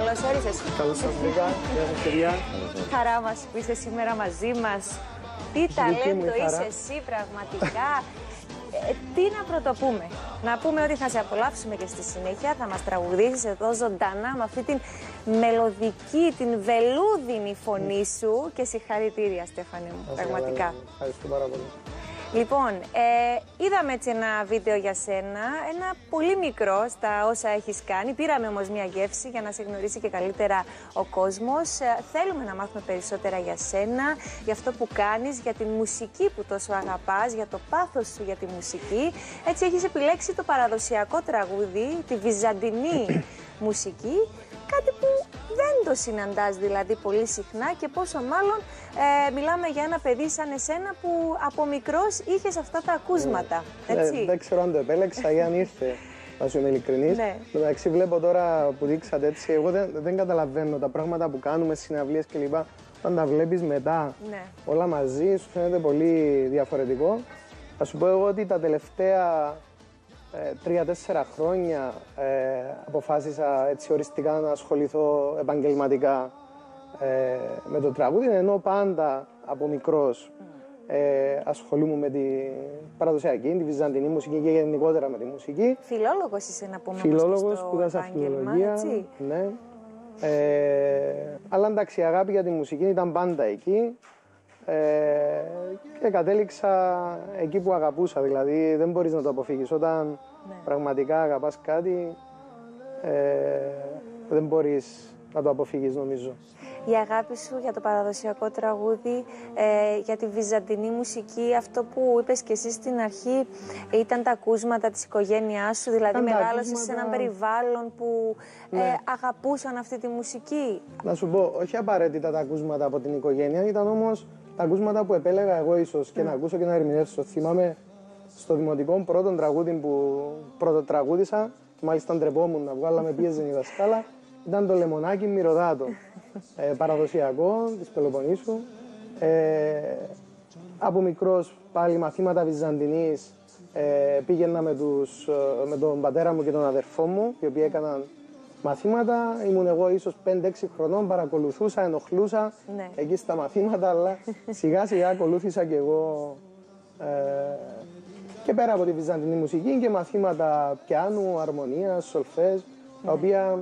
Καλώς όρισες. Καλώς σα βρήκα. Γεια σας, παιδιά. Χαρά μας που είσαι σήμερα μαζί μας. Τι μου ταλέντο η χαρά. είσαι εσύ, πραγματικά. Ε, τι να πρωτοπούμε. Να πούμε ότι θα σε απολαύσουμε και στη συνέχεια. Θα μας τραγουδήσεις εδώ ζωντανά με αυτή την μελωδική, την βελούδινη φωνή σου. Και συγχαρητήρια, Στέφανη μου. Πραγματικά. Ευχαριστώ πάρα πολύ. Λοιπόν, ε, είδαμε έτσι ένα βίντεο για σένα, ένα πολύ μικρό στα όσα έχεις κάνει. Πήραμε όμως μια γεύση για να σε γνωρίσει και καλύτερα ο κόσμος. Ε, θέλουμε να μάθουμε περισσότερα για σένα, για αυτό που κάνεις, για τη μουσική που τόσο αγαπάς, για το πάθος σου για τη μουσική. Έτσι έχεις επιλέξει το παραδοσιακό τραγούδι, τη βυζαντινή μουσική, κάτι που δεν το συναντάς δηλαδή πολύ συχνά και πόσο μάλλον ε, μιλάμε για ένα παιδί σαν εσένα που από μικρός είχες αυτά τα ακούσματα, έτσι; Ε, δεν ξέρω αν το επέλεξα ή αν ήρθε. Να σου είμαι ειλικρινής. Ναι. Εντάξει, βλέπω τώρα που δείξατε έτσι. Εγώ δεν, δεν καταλαβαίνω τα πράγματα που κάνουμε, συναυλίες κλπ. Όταν τα βλέπεις μετά Ναι. όλα μαζί, σου φαίνεται πολύ διαφορετικό. Θα σου πω εγώ ότι τα τελευταία ε, τρία-τέσσερα χρόνια ε, αποφάσισα έτσι οριστικά να ασχοληθώ επαγγελματικά ε, με το τραγούδι, ενώ πάντα από μικρός ε, ασχολούμαι με τη παραδοσιακή, τη βυζαντινή μουσική και γενικότερα με τη μουσική. Φιλόλογος είσαι να πούμε Φιλόλογος, όμως και στο σπούδασα επάγγελμα, φιλολογία. έτσι. Ναι. Ε, αλλά εντάξει, η αγάπη για τη μουσική ήταν πάντα εκεί. Ε, και κατέληξα εκεί που αγαπούσα. Δηλαδή δεν μπορείς να το αποφύγεις. Όταν Ναι. πραγματικά αγαπάς κάτι, ε, δεν μπορείς να το αποφύγεις νομίζω. Η αγάπη σου για το παραδοσιακό τραγούδι, ε, για τη βυζαντινή μουσική, αυτό που είπες και εσύ στην αρχή, ήταν τα ακούσματα της οικογένειάς σου, δηλαδή Ήταν τα μεγάλωσες σε ακούσματα- έναν περιβάλλον που ε, Ναι. αγαπούσαν αυτή τη μουσική. Να σου πω, όχι απαραίτητα τα ακούσματα από την οικογένεια, ήταν όμως τα ακούσματα που επέλεγα εγώ ίσως και να ακούσω και να ερμηνεύσω. Θυμάμαι στο δημοτικό πρώτο τραγούδι που πρωτοτραγούδισα, και μάλιστα ντρεπόμουν να βγάλω, με πίεζε η δασκάλα, ήταν το λεμονάκι μυρωδάτο. Ε, παραδοσιακό της Πελοποννήσου. Ε, από μικρός πάλι μαθήματα Βυζαντινής ε, πήγαινα με, τους, ε, με τον πατέρα μου και τον αδερφό μου, οι οποίοι έκαναν μαθήματα. Ήμουν εγώ ίσως 5-6 χρονών, παρακολουθούσα, ενοχλούσα Ναι. εκεί στα μαθήματα, αλλά σιγά σιγά ακολούθησα και εγώ ε, και πέρα από τη βυζαντινή μουσική και μαθήματα πιάνου, αρμονίας, σολφές, τα οποία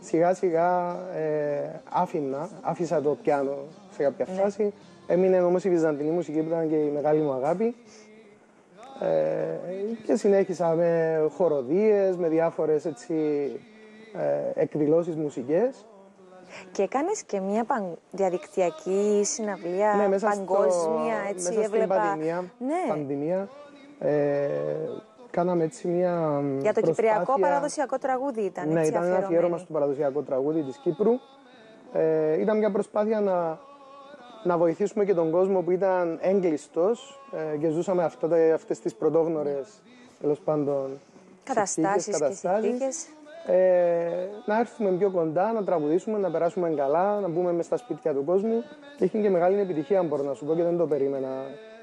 σιγά σιγά ε, άφηνα, άφησα το πιάνο σε κάποια φάση. Έμεινε όμως η βυζαντινή μουσική που ήταν και η μεγάλη μου αγάπη. Ε, και συνέχισα με χοροδίες, με διάφορες έτσι, ε, εκδηλώσεις μουσικές. Και έκανες και μια παν- διαδικτυακή συναυλία Ναι, μέσα, παγκόσμια, στο, έτσι μέσα στην έβλεπα. πανδημία, Ναι, πανδημία ε, κάναμε έτσι μια για το κυπριακό προσπάθεια- παραδοσιακό τραγούδι ήταν Ναι, έτσι ήταν ένα αφιέρωμα αφιερωμένη. στο παραδοσιακό τραγούδι της Κύπρου. Ε, ήταν μια προσπάθεια να, να βοηθήσουμε και τον κόσμο που ήταν έγκλειστος ε, και ζούσαμε αυτά, τα- αυτές τις πρωτόγνωρες τέλος πάντων Καταστάσεις συνθήκες, και καταστάσεις. Συνθήκες. Ε, να έρθουμε πιο κοντά, να τραγουδήσουμε, να περάσουμε καλά, να μπούμε μέσα στα σπίτια του κόσμου. Και είχε και μεγάλη επιτυχία, αν μπορώ να σου πω, και δεν το περίμενα ε,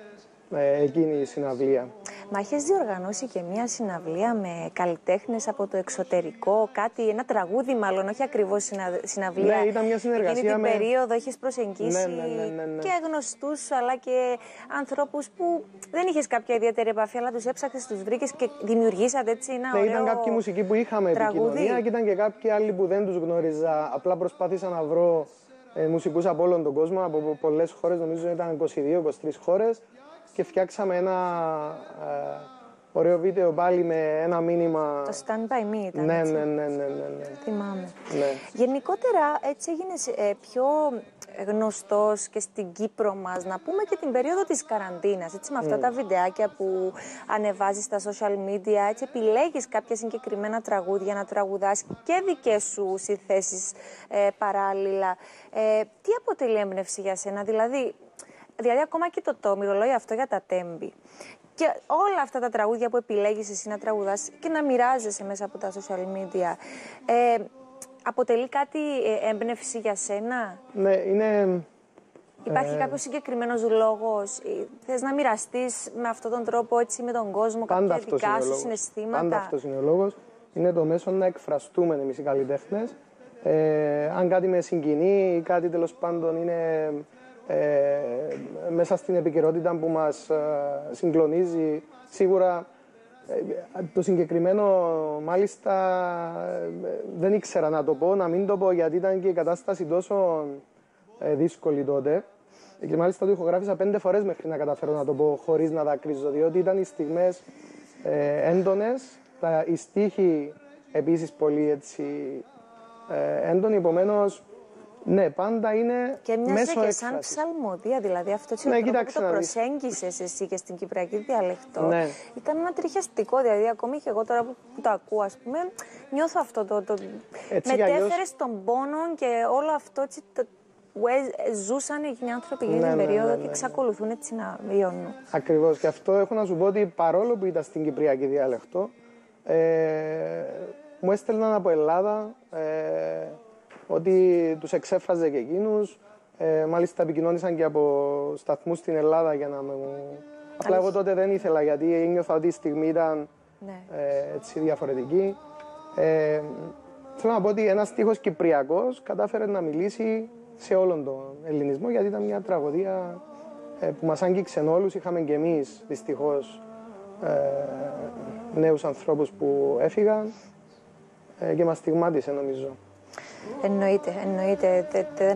εκείνη η συναυλία. Μα έχεις διοργανώσει και μια συναυλία με καλλιτέχνες από το εξωτερικό, κάτι, ένα τραγούδι μάλλον, όχι ακριβώς συναυλία. Ναι, ήταν μια συνεργασία Εκείνη την με- περίοδο έχεις προσεγγίσει Ναι, ναι, ναι, ναι, ναι. και γνωστούς αλλά και ανθρώπους που δεν είχες κάποια ιδιαίτερη επαφή, αλλά τους έψαξε, τους βρήκες και δημιουργήσατε έτσι ένα Ναι, ωραίο. ήταν κάποιοι μουσικοί που είχαμε τραγούδι. επικοινωνία και ήταν και κάποιοι άλλοι που δεν τους γνώριζα. Απλά προσπάθησα να βρω ε, μουσικούς από όλον τον κόσμο, από πολλές χώρες, νομίζω ήταν 22-23 χώρες και φτιάξαμε ένα ε, ωραίο βίντεο πάλι με ένα μήνυμα. Το Stand By Me ήταν. Ναι, έτσι. ναι, ναι, ναι, ναι, ναι. Θυμάμαι. Ναι. Γενικότερα έτσι έγινες ε, πιο γνωστός και στην Κύπρο μας, να πούμε και την περίοδο της καραντίνας, έτσι με αυτά τα βιντεάκια που ανεβάζεις στα social media, έτσι επιλέγεις κάποια συγκεκριμένα τραγούδια να τραγουδάς και δικές σου συνθέσεις ε, παράλληλα. Ε, τι αποτελεί έμπνευση για σένα, δηλαδή, δηλαδή ακόμα και το, το μυρολόι αυτό για τα τέμπη. Και όλα αυτά τα τραγούδια που επιλέγεις εσύ να τραγουδάς και να μοιράζεσαι μέσα από τα social media, ε, αποτελεί κάτι ε, έμπνευση για σένα; Ναι, είναι. Υπάρχει Ε, κάποιος συγκεκριμένος λόγος, θες να μοιραστείς με αυτόν τον τρόπο έτσι με τον κόσμο Πάντα κάποια αυτός δικά είναι ο σου λόγος. συναισθήματα; Πάντα αυτός είναι ο λόγος. Είναι το μέσο να εκφραστούμε εμείς οι καλλιτέχνες. Ε, αν κάτι με συγκινεί ή κάτι τέλος πάντων είναι ε, μέσα στην επικαιρότητα που μας ε, συγκλονίζει, σίγουρα ε, το συγκεκριμένο μάλιστα δεν ήξερα να το πω, να μην το πω γιατί ήταν και η κατάσταση τόσο δύσκολη τότε. Και μάλιστα το ηχογράφησα πέντε φορές μέχρι να καταφέρω να το πω χωρίς να δακρύζω, διότι ήταν οι στιγμές ε, έντονες, τα, οι στίχοι επίσης πολύ έτσι ε, έντονοι, επομένως ναι, πάντα είναι Και μοιάζει και σαν ψαλμοδία, δηλαδή αυτό έτσι ναι, που το προσέγγισες εσύ και στην Κυπριακή διαλεκτό. Ναι. Ήταν ένα τριχιαστικό, δηλαδή ακόμη και εγώ τώρα που το ακούω, ας πούμε, νιώθω αυτό το. το... Μετέφερε τον πόνο και όλο αυτό έτσι, το, που ζούσαν εκείνοι οι άνθρωποι εκείνη ναι, την ναι, περίοδο ναι, και εξακολουθούν έτσι να βιώνουν. Ακριβώς. Και αυτό έχω να σου πω ότι παρόλο που ήταν στην Κυπριακή διάλεκτο, ε, μου έστελναν από Ελλάδα ε, ότι τους εξέφραζε και εκείνους. Ε, μάλιστα επικοινώνησαν και από σταθμούς στην Ελλάδα για να με... Απλά εγώ τότε δεν ήθελα γιατί ένιωθα ότι η στιγμή ήταν ναι. ε, έτσι διαφορετική. Ε, θέλω να πω ότι ένας στίχος Κυπριακός κατάφερε να μιλήσει σε όλον τον ελληνισμό γιατί ήταν μια τραγωδία ε, που μας άγγιξε όλους. Είχαμε και εμείς δυστυχώς ε, νέους ανθρώπους που έφυγαν ε, και μας στιγμάτισε νομίζω. Εννοείται, εννοείται.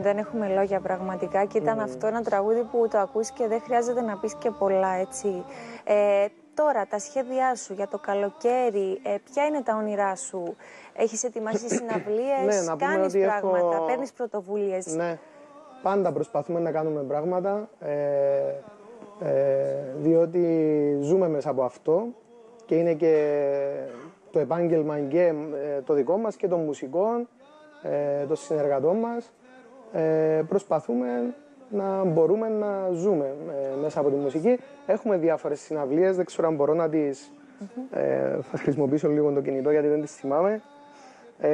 Δεν έχουμε λόγια πραγματικά και ήταν αυτό ένα τραγούδι που το ακούς και δεν χρειάζεται να πεις και πολλά έτσι. Ε, τώρα, τα σχέδιά σου για το καλοκαίρι, ε, ποια είναι τα όνειρά σου, έχεις ετοιμάσει συναυλίες, ναι, κάνεις πράγματα, έχω... παίρνεις πρωτοβουλίες; Ναι, πάντα προσπαθούμε να κάνουμε πράγματα, ε, ε, διότι ζούμε μέσα από αυτό και είναι και το επάγγελμα και ε, το δικό μας και των μουσικών ε, των συνεργατών μας, ε, προσπαθούμε να μπορούμε να ζούμε ε, μέσα από τη μουσική. Έχουμε διάφορες συναυλίες, δεν ξέρω αν μπορώ να τις... Ε, θα χρησιμοποιήσω λίγο το κινητό γιατί δεν τις θυμάμαι. Ε,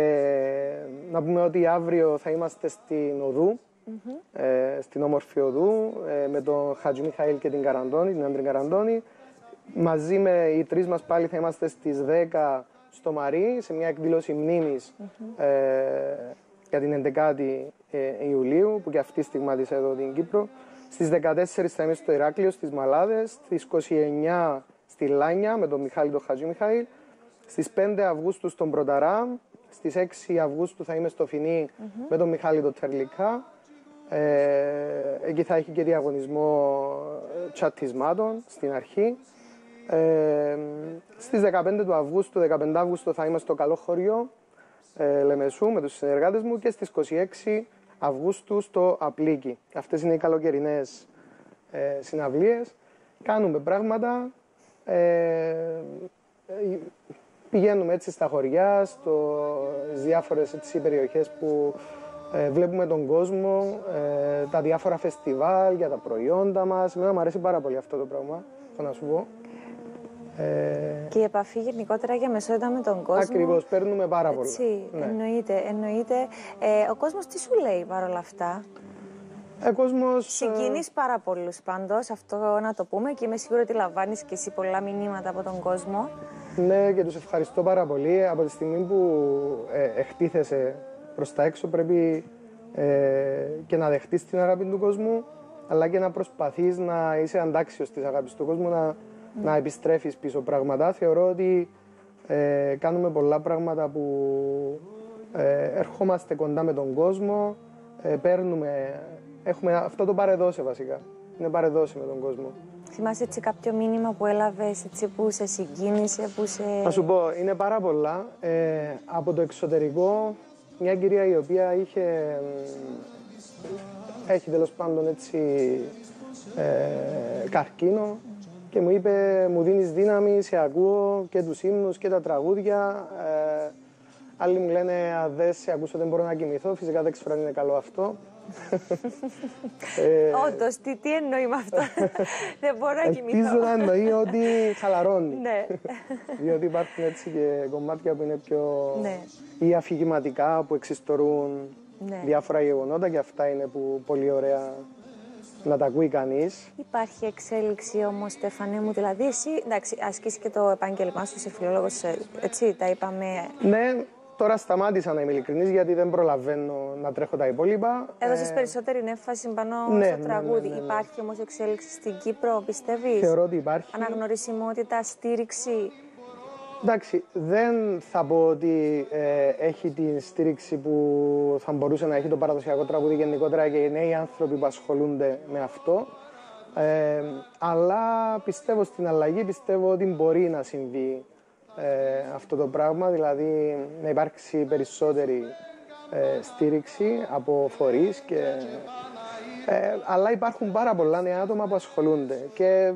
να πούμε ότι αύριο θα είμαστε στην Οδού, ε, στην όμορφη Οδού, με τον Χατζη Μιχαήλ και την Καραντώνη, την Άντρη Καραντώνη. Μαζί με οι τρεις μας πάλι θα είμαστε στις 10 στο Μαρί σε μια εκδήλωση μνήμης ε, για την 11η ε, Ιουλίου που και αυτή στιγμάτισε εδώ την Κύπρο. Στις 14 θα είμαι στο Ηράκλειο, στις Μαλάδες, στις 29 στη Λάνια με τον Μιχάλη τον Χατζη Μιχαήλ, στις 5 Αυγούστου στον Πρωταρά, στις 6 Αυγούστου θα είμαι στο Φινί με τον Μιχάλη τον Τερλικά. Ε, εκεί θα έχει και διαγωνισμό ε, τσατισμάτων στην αρχή. Ε, στις 15 του Αυγούστου, 15 Αυγούστου θα είμαι στο Καλό Χωριό ε, Λεμεσού με τους συνεργάτες μου και στις 26 Αυγούστου στο Απλίκι. Αυτές είναι οι καλοκαιρινές ε, συναυλίες. Κάνουμε πράγματα, ε, ε πηγαίνουμε έτσι στα χωριά, στο, στις διάφορες έτσι, περιοχές που ε, βλέπουμε τον κόσμο, ε, τα διάφορα φεστιβάλ για τα προϊόντα μας. Εμένα μου αρέσει πάρα πολύ αυτό το πράγμα, θα να σου πω. Ε... Και η επαφή γενικότερα για μεσότητα με τον κόσμο. Ακριβώς, παίρνουμε πάρα πολλά. Έτσι, ναι. εννοείται. εννοείται. Ε, ο κόσμος τι σου λέει παρόλα αυτά; Ε, κόσμος, Συγκίνει ε... πάρα πολλούς πάντως, αυτό να το πούμε και είμαι σίγουρη ότι λαμβάνεις και εσύ πολλά μηνύματα από τον κόσμο. Ναι, και τους ευχαριστώ πάρα πολύ. Από τη στιγμή που ε, εκτίθεσαι προς τα έξω, πρέπει ε, και να δεχτείς την αγάπη του κόσμου, αλλά και να προσπαθείς να είσαι αντάξιος της αγάπης του κόσμου, να να επιστρέφεις πίσω πράγματα. Θεωρώ ότι ε, κάνουμε πολλά πράγματα που ε, ερχόμαστε κοντά με τον κόσμο, ε, παίρνουμε, έχουμε αυτό το παρεδώσε βασικά. Είναι παρεδώσε με τον κόσμο. Θυμάσαι έτσι κάποιο μήνυμα που έλαβες έτσι που σε συγκίνησε, που σε... Θα σου πω, είναι πάρα πολλά. Ε, από το εξωτερικό, μια κυρία η οποία είχε, έχει τέλος πάντων έτσι ε, καρκίνο, και μου είπε μου δίνεις δύναμη, σε ακούω και τους ύμνους και τα τραγούδια. Ε, άλλοι μου λένε αν δεν σε ακούσω δεν μπορώ να κοιμηθώ, φυσικά δεν ξέρω αν είναι καλό αυτό. ε, Όντως, τι, τι εννοεί με αυτό; δεν μπορώ να κοιμηθώ. Ελπίζω να εννοεί ότι χαλαρώνει. ναι. Διότι υπάρχουν έτσι και κομμάτια που είναι πιο. Ναι. ή αφηγηματικά που εξιστορούν ναι. διάφορα γεγονότα και αυτά είναι που πολύ ωραία να τα ακούει κανείς. Υπάρχει εξέλιξη όμως, Στέφανε μου, δηλαδή εσύ εντάξει, ασκήσει και το επάγγελμά σου, είσαι φιλόλογος, ε, έτσι τα είπαμε. Ναι, Τώρα σταμάτησα να είμαι ειλικρινής γιατί δεν προλαβαίνω να τρέχω τα υπόλοιπα. Έδωσες ε, περισσότερη έμφαση πάνω ναι, στο ναι, τραγούδι. ναι, ναι, ναι. Υπάρχει όμως εξέλιξη στην Κύπρο, πιστεύεις; Θεωρώ ότι υπάρχει. Αναγνωρισιμότητα, στήριξη; Εντάξει, δεν θα πω ότι ε, έχει την στήριξη που θα μπορούσε να έχει το παραδοσιακό τραγούδι γενικότερα και οι νέοι άνθρωποι που ασχολούνται με αυτό. Ε, αλλά πιστεύω στην αλλαγή, πιστεύω ότι μπορεί να συμβεί ε, αυτό το πράγμα, δηλαδή να υπάρξει περισσότερη ε, στήριξη από φορείς και, ε, αλλά υπάρχουν πάρα πολλά νέα άτομα που ασχολούνται και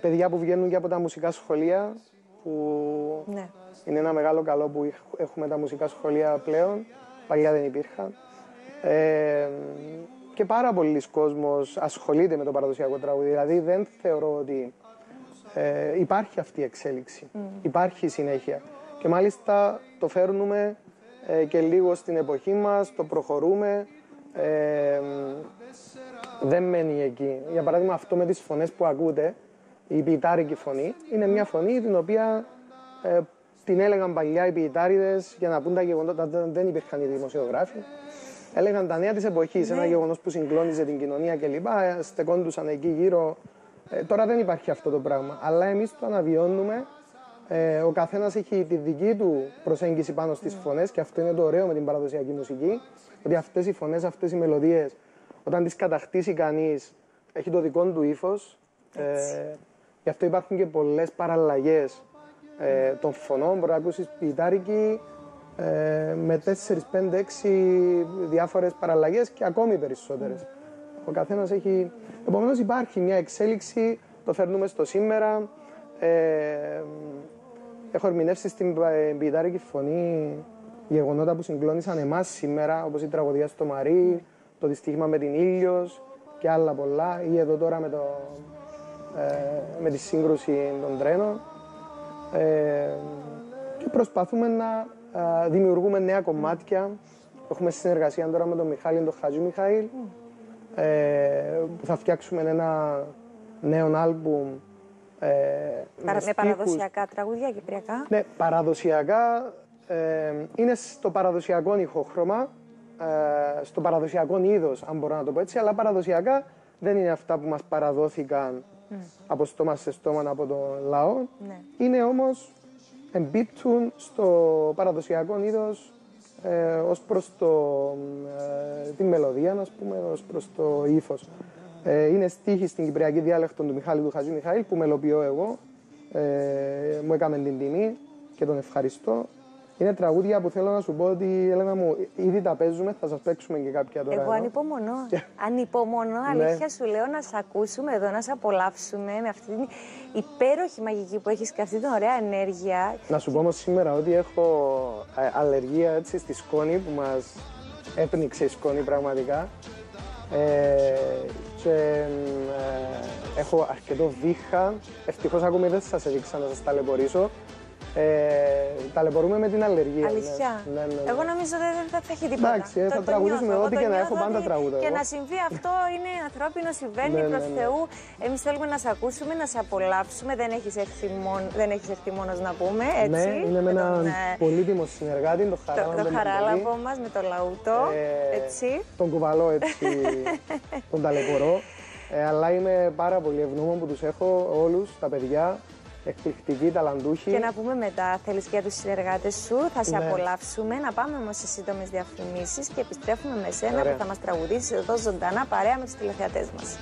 παιδιά που βγαίνουν και από τα μουσικά σχολεία που Ναι. είναι ένα μεγάλο καλό που έχουμε τα μουσικά σχολεία πλέον, παλιά δεν υπήρχαν. Ε, και πάρα πολλοί κόσμος ασχολείται με το παραδοσιακό τραγούδι, δηλαδή δεν θεωρώ ότι ε, υπάρχει αυτή η εξέλιξη. Υπάρχει συνέχεια. Και μάλιστα το φέρνουμε ε, και λίγο στην εποχή μας, το προχωρούμε. Ε, δεν μένει εκεί. Για παράδειγμα αυτό με τις φωνές που ακούτε, η ποιητάρικη φωνή, είναι μια φωνή την οποία ε, την έλεγαν παλιά οι ποιητάριδες για να πούν τα γεγονότα, δεν δεν υπήρχαν οι δημοσιογράφοι. Έλεγαν τα νέα της εποχής, ένα γεγονός που συγκλώνιζε την κοινωνία κλπ. Ε, Στεκόντουσαν εκεί γύρω ε, τώρα δεν υπάρχει αυτό το πράγμα. Αλλά εμείς το αναβιώνουμε. Ε, ο καθένας έχει τη δική του προσέγγιση πάνω στις φωνές και αυτό είναι το ωραίο με την παραδοσιακή μουσική. Ότι αυτές οι φωνές, αυτές οι μελωδίες, όταν τις κατακτήσει κανείς, έχει το δικό του ύφος. Ε, γι' αυτό υπάρχουν και πολλές παραλλαγές ε, των φωνών. Μπορεί να ακούσεις ποιητάρικη ε, με 4, 5, 6 διάφορες παραλλαγές και ακόμη περισσότερες. Ο καθένας έχει. Επομένως υπάρχει μια εξέλιξη, το φέρνουμε στο σήμερα. Ε, έχω ερμηνεύσει στην ε, ποιητάρικη φωνή γεγονότα που συγκλώνησαν εμάς σήμερα, όπως η τραγωδία στο Μαρί, το δυστύχημα με την ήλιος και άλλα πολλά. Ή εδώ τώρα με, το, ε, με τη σύγκρουση των τρένων. Ε, και προσπαθούμε να ε, δημιουργούμε νέα κομμάτια. Έχουμε συνεργασία τώρα με τον Μιχάλη, τον Χατζη Μιχαήλ, ε, που θα φτιάξουμε ένα νέο άλμπουμ ε, Παρα- Με στίχους. παραδοσιακά τραγούδια κυπριακά. Ναι, παραδοσιακά ε, είναι στο παραδοσιακό ηχόχρωμα, ε, στο παραδοσιακό είδος, αν μπορώ να το πω έτσι, αλλά παραδοσιακά δεν είναι αυτά που μας παραδόθηκαν από στόμα σε στόμα από τον λαό. Ναι. Είναι όμως εμπίπτουν στο παραδοσιακό είδος ε, ως προς το, ε, τη μελωδία, ας πούμε, ως προς το ύφος. Ε, είναι στίχη στην κυπριακή διάλεκτο του Μιχάλη του Χατζη Μιχαήλ που μελοποιώ εγώ. Ε, μου έκαμε την τιμή και τον ευχαριστώ. Είναι τραγούδια που θέλω να σου πω ότι Έλενα μου, ήδη τα παίζουμε, θα σας παίξουμε και κάποια τώρα. Εγώ εδώ. ανυπομονώ. ανυπομονώ, Ναι. αλήθεια σου λέω, να σε ακούσουμε εδώ, να σε απολαύσουμε με αυτή την υπέροχη μαγική που έχεις και αυτή την ωραία ενέργεια. Να σου πω όμως σήμερα ότι έχω ε, αλλεργία έτσι, στη σκόνη που μας έπνιξε η σκόνη πραγματικά. Ε, και ε, έχω αρκετό βήχα. Ευτυχώς ακόμη δεν σας έδειξα να σας ταλαιπωρήσω. Ε, ταλαιπωρούμε με την αλλεργία. ναι. Αλήθεια. Ναι, ναι, ναι. Εγώ νομίζω ότι δεν θα, θα έχει τίποτα. Εντάξει, ε, Το- θα το τραγουδήσουμε νιώθω. ό,τι Εγώ και το να έχω, νιώθω πάντα ότι- τραγουδώ Και εγώ. να συμβεί αυτό είναι ανθρώπινο, συμβαίνει Ναι, ναι, προς ναι. Θεού. Εμείς θέλουμε να σε ακούσουμε, να σε απολαύσουμε. Δεν έχεις έρθει, μόνο, δεν έχεις έρθει μόνος να πούμε, έτσι. Ναι, είναι με τον, έναν ε, πολύτιμο συνεργάτη, τον το, Χαράλαμπο. το τον χαράλαμπο Παντελή. μας με το λαούτο, Ε, έτσι. Τον κουβαλώ έτσι, τον ταλαιπωρώ. Ε, αλλά είμαι πάρα πολύ ευγνώμων που τους έχω όλους, τα παιδιά, εκπληκτικοί, ταλαντούχοι. Και να πούμε μετά, θέλεις και για τους συνεργάτες σου, θα σε Ναι. απολαύσουμε. Να πάμε όμως σε σύντομες διαφημίσεις και επιστρέφουμε με σένα Ωραία. που θα μας τραγουδήσεις εδώ ζωντανά παρέα με τους τηλεθεατές μας.